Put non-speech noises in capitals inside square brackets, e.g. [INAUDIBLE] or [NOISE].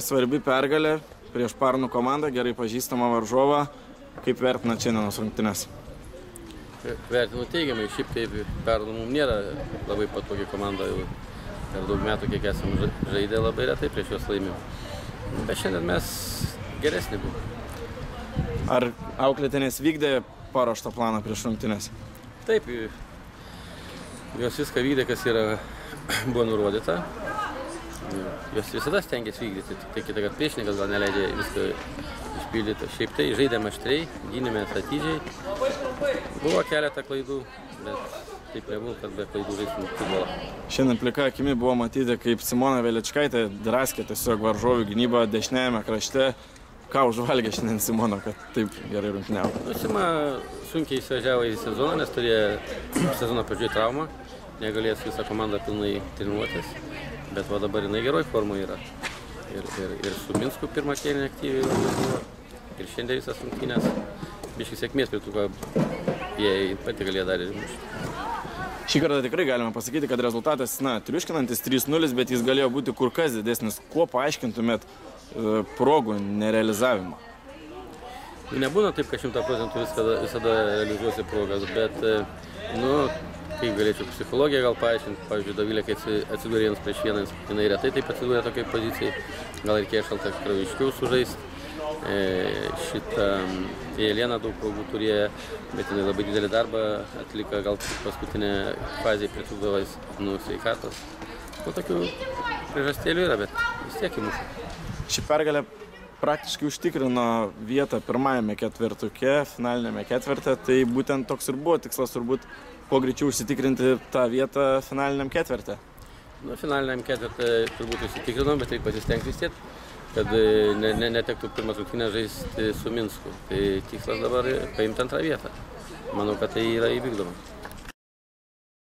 svarbi pergalė prieš Parnų komandą, gerai pažįstamą varžovą. Kaip vertina šiandienos rungtynės? Vertinu teigiamai, šiaip taip Parnų mums nėra labai patogi komanda, jau per daug metų, kiek esame ža- žaidę, labai retai prieš juos laimėjom. Bet šiandien mes geresni buvome. Ar auklėtinės vykdė paruoštą planą prieš rungtynės? Taip, jos viską vykdė, kas yra, [CLEARS THROAT] buvo nurodyta. Jos visada stengiasi vykdyti, tik tai kitą, kad priešininkas gal neleidžia viską išpildyti. Šiaip tai žaidėme aštriai, gynėme atidžiai. Buvo keletą klaidų, bet taip nebuvo, kad be klaidų žaisim futbolą. Šiandien plika akimi buvo matyti, kaip Simona Veličkaitė draskė tiesiog varžovių gynybą dešiniajame krašte. Ką užvalgė šiandien Simona, kad taip gerai rungtyniavo? Nu, Sima sunkiai įsivažiavo į sezoną, nes turėjo sezoną pradžioje traumą, negalės visą komandą pilnai treniruotis, bet va dabar jinai geroj formoje yra. Ir, ir, ir su Minsku pirmą kėlinį aktyviai buvo, ir šiandien visas rungtynės. Biški sėkmės pritūko, jie pati galėjo dar ir mušti. Šį kartą tikrai galime pasakyti, kad rezultatas, na, triuškinantis 3-0, bet jis galėjo būti kur kas didesnis. Kuo paaiškintumėt e, progų nerealizavimą? Nebūna taip, kad šimta procentų visada, visada realizuosi progas, bet, e, nu, kaip galėčiau psichologiją gal paaiškinti, pavyzdžiui, Davilė, kai atsi- atsidūrė vienas prieš vieną, jinai retai taip atsidūrė tokiai pozicijai, gal reikėjo šaltą kraviškiau sužaisti. E, šitą Jelena daug progų turėjo, bet jinai labai didelį darbą atliko, gal tik paskutinė fazė pritrūkdavo nu, sveikatos. Nu, tokių priežastėlių yra, bet vis tiek įmuša. Ši pergalė praktiškai užtikrino vietą pirmajame ketvirtuke, finalinėme ketvirte, tai būtent toks ir buvo tikslas turbūt kuo greičiau užsitikrinti tą vietą finaliniam ketvirte. Nu, finaliniam ketvirtą turbūt užsitikrinom, bet reikia pasistengti vis tiek, kad e, ne, ne, netektų pirmas rungtynės žaisti su Minsku. Tai tikslas dabar paimti antrą vietą. Manau, kad tai yra įvykdoma.